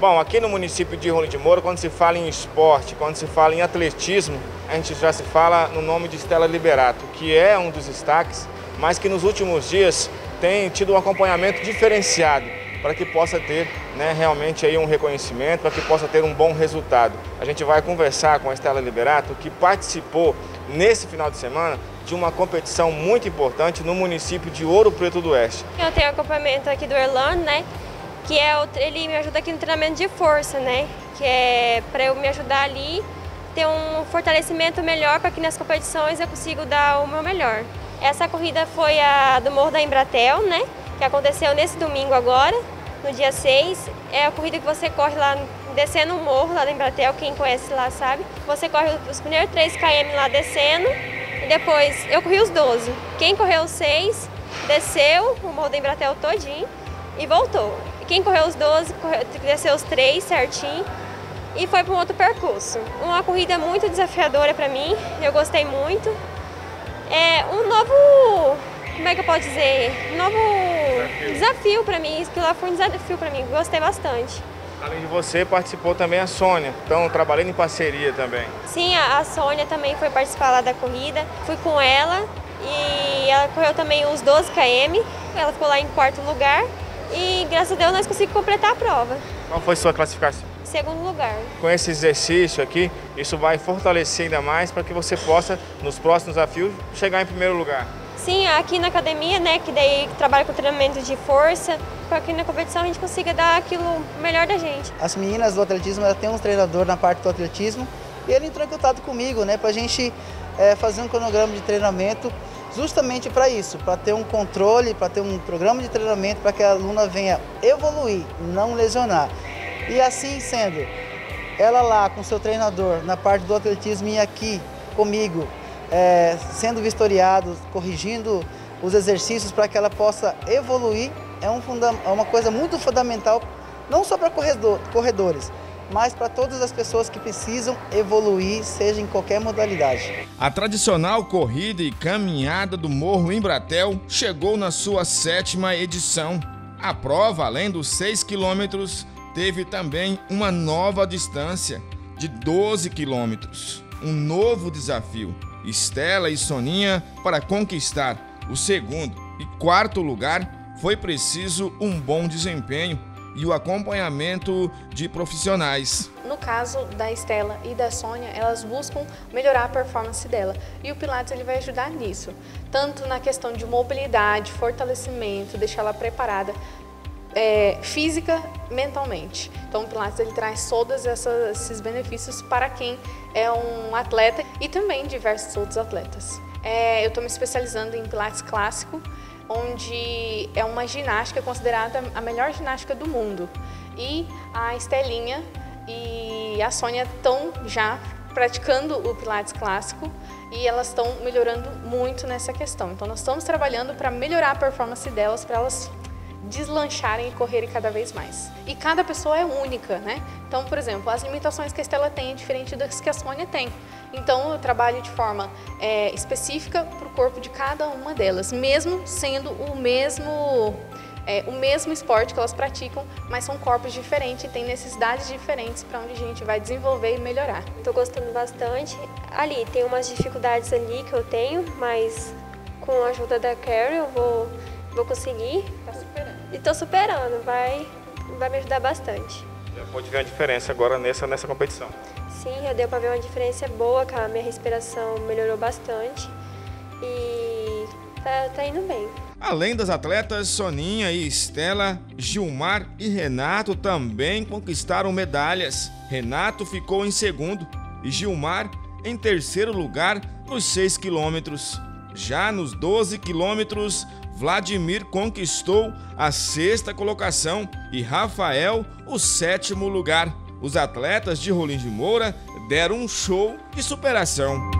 Bom, aqui no município de Rolim de Moura, quando se fala em esporte, quando se fala em atletismo, a gente já se fala no nome de Estela Liberato, que é um dos destaques, mas que nos últimos dias tem tido um acompanhamento diferenciado para que possa ter né, realmente aí um reconhecimento, para que possa ter um bom resultado. A gente vai conversar com a Estela Liberato, que participou nesse final de semana de uma competição muito importante no município de Ouro Preto do Oeste. Eu tenho acompanhamento aqui do Erlano, né? Que é ele me ajuda aqui no treinamento de força, né? Que é para eu me ajudar ali ter um fortalecimento melhor para que nas competições eu consiga dar o meu melhor. Essa corrida foi a do Morro da Embratel, né? Que aconteceu nesse domingo agora, no dia 6. É a corrida que você corre lá descendo o morro lá da Embratel, quem conhece lá sabe. Você corre os primeiros 3 km lá descendo e depois eu corri os 12. Quem correu os 6 desceu o Morro da Embratel todinho e voltou. Quem correu os 12, correu, desceu os 3 certinho e foi para um outro percurso. Uma corrida muito desafiadora para mim, eu gostei muito. É um novo, como é que eu posso dizer, um novo desafio, desafio para mim, isso lá foi um desafio para mim, gostei bastante. Além de você, participou também a Sônia, então trabalhando em parceria também. Sim, a, a Sônia também foi participar lá da corrida, fui com ela e ela correu também os 12 km, ela ficou lá em quarto lugar e graças a Deus nós conseguimos completar a prova. Qual foi sua classificação? Segundo lugar. Com esse exercício aqui, isso vai fortalecer ainda mais para que você possa, nos próximos desafios, chegar em primeiro lugar. Sim, aqui na academia, né, que daí trabalha com treinamento de força, para que na competição a gente consiga dar aquilo melhor da gente. As meninas do atletismo, ela tem um treinador na parte do atletismo e ele entrou em contato comigo, né, para a gente é, fazer um cronograma de treinamento justamente para isso, para ter um controle, para ter um programa de treinamento para que a aluna venha evoluir, não lesionar. E assim sendo, ela lá com seu treinador na parte do atletismo e aqui comigo, é, sendo vistoriado, corrigindo os exercícios para que ela possa evoluir, é, um é uma coisa muito fundamental, não só para corredor, corredores, mas para todas as pessoas que precisam evoluir, seja em qualquer modalidade. A tradicional corrida e caminhada do Morro Embratel chegou na sua sétima edição. A prova, além dos 6 quilômetros, teve também uma nova distância de 12 quilômetros. Um novo desafio. Estela e Soninha para conquistar o segundo e quarto lugar foi preciso um bom desempenho e o acompanhamento de profissionais. No caso da Estela e da Sônia, elas buscam melhorar a performance dela e o Pilates ele vai ajudar nisso, tanto na questão de mobilidade, fortalecimento, deixar ela preparada é, física, mentalmente. Então, o Pilates ele traz todos esses benefícios para quem é um atleta e também diversos outros atletas. É, eu estou me especializando em Pilates clássico, onde é uma ginástica considerada a melhor ginástica do mundo. E a Estelinha e a Sônia estão já praticando o Pilates clássico e elas estão melhorando muito nessa questão. Então nós estamos trabalhando para melhorar a performance delas, para elas deslancharem e correrem cada vez mais. E cada pessoa é única, né? Então, por exemplo, as limitações que a Estela tem é diferente das que a Sônia tem. Então, eu trabalho de forma é, específica para o corpo de cada uma delas, mesmo sendo o mesmo é, o mesmo esporte que elas praticam, mas são corpos diferentes e têm necessidades diferentes para onde a gente vai desenvolver e melhorar. Estou gostando bastante. Ali, tem umas dificuldades ali que eu tenho, mas com a ajuda da Carrie eu vou, vou conseguir. Está superando. E estou superando, vai, vai me ajudar bastante. Já pode ver a diferença agora nessa, nessa competição. Sim, já deu para ver uma diferença boa, que a minha respiração melhorou bastante e tá, tá indo bem. Além das atletas Soninha e Estela, Gilmar e Renato também conquistaram medalhas. Renato ficou em segundo e Gilmar em terceiro lugar nos 6 quilômetros. Já nos 12 quilômetros, Vladimir conquistou a sexta colocação e Rafael o sétimo lugar. Os atletas de Rolim de Moura deram um show de superação.